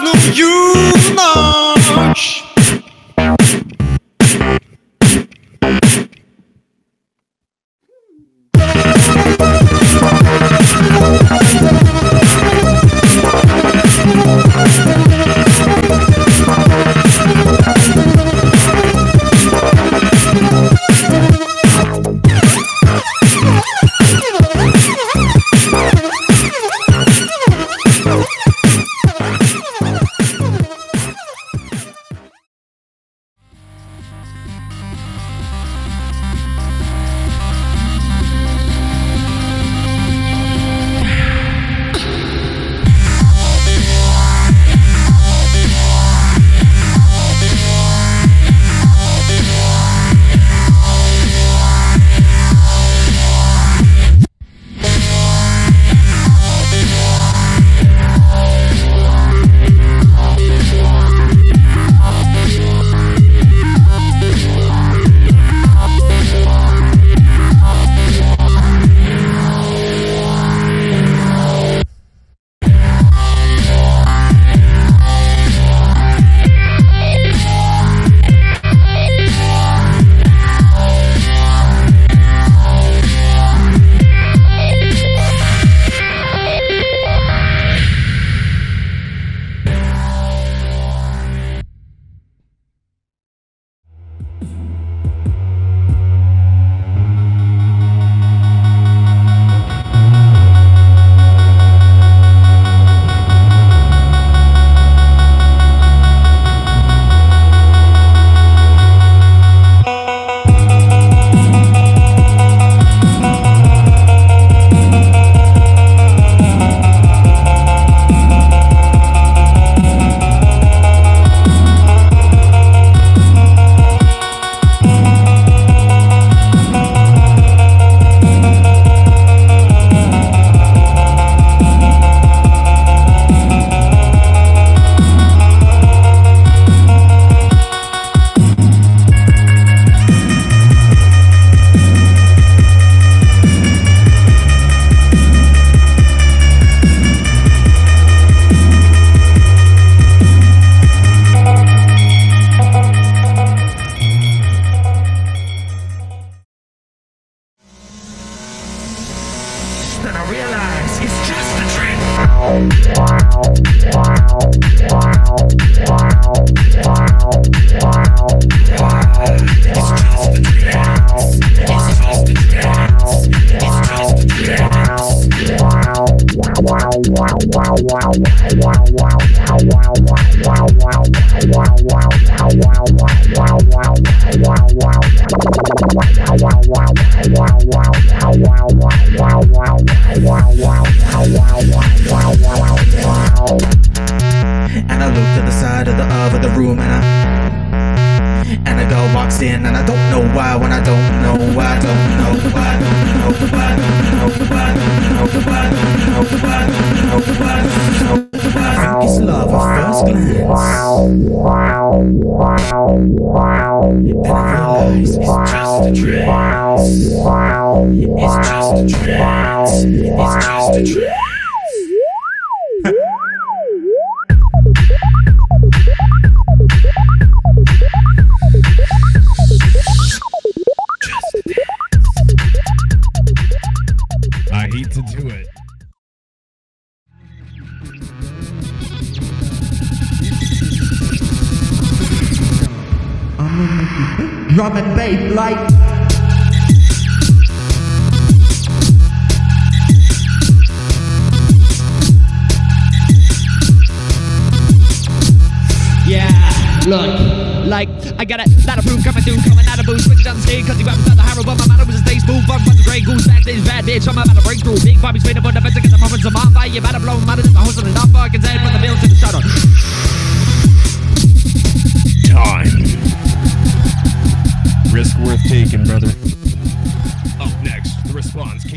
Schluss Jumarsch. And I looked at the side of the of the room and I and the girl walks in and I don't know why when I don't know why don't know why don't know why don't know why don't know why don't know why don't know why don't know why It's love at first glance And it's just a trance It's just a trance It's just a trance drum and bass like Look, like, I got a lot of proof coming through, coming out of booze, switches on the stage, cause he grabbed the harrow, but my motto was a stage move, fun, bunch of grey goose, back stage, bad bitch, I'm about to break through, big Bobby's waiting for the fence, I got the moments of my on fire, you better blow my him out of this, I'm hosting it off, fucking head, from the bill to the shutter. Time. Risk worth taking, brother. Up next, the response.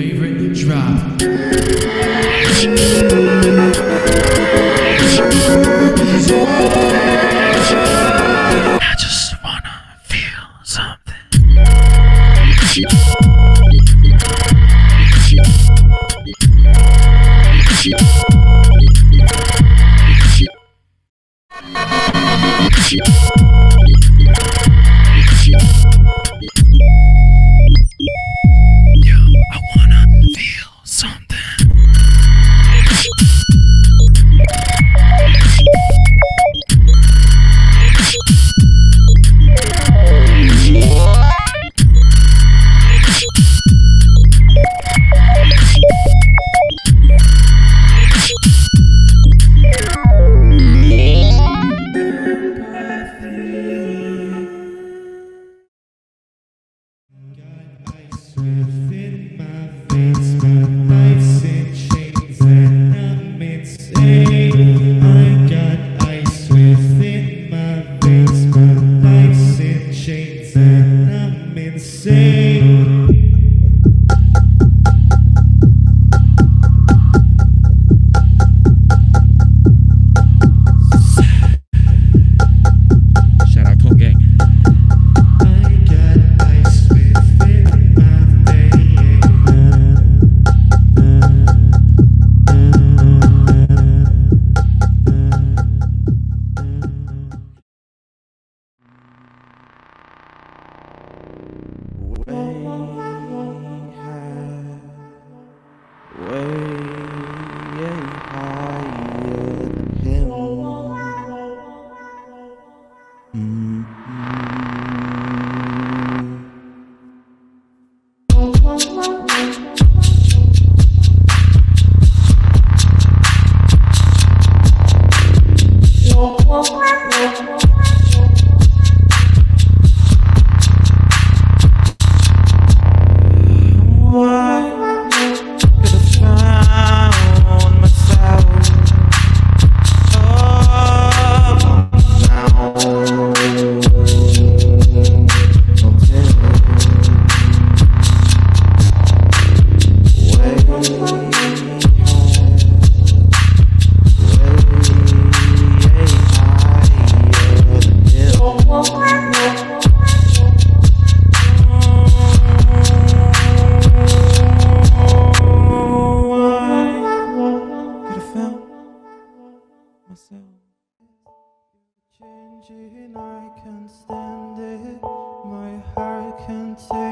Favorite drop. Can't stand it. My heart can't take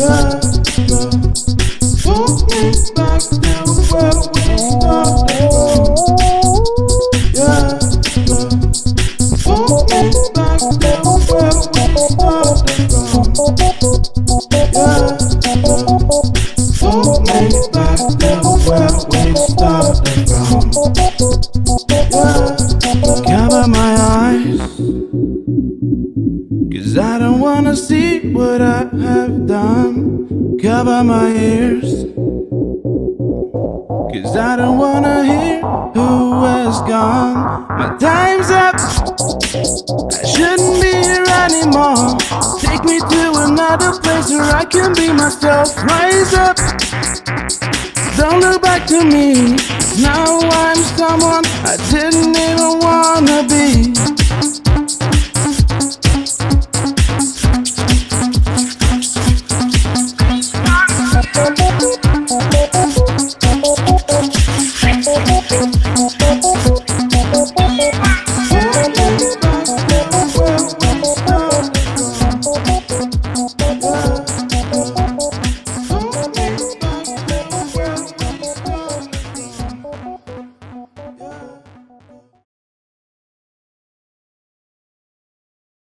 Cover what I have done. Cover my ears. Cause I don't wanna hear who has gone. My time's up. I shouldn't be here anymore. Take me to another place where I can be myself. Rise up. Don't look back to me. Now I'm someone I didn't even wanna be.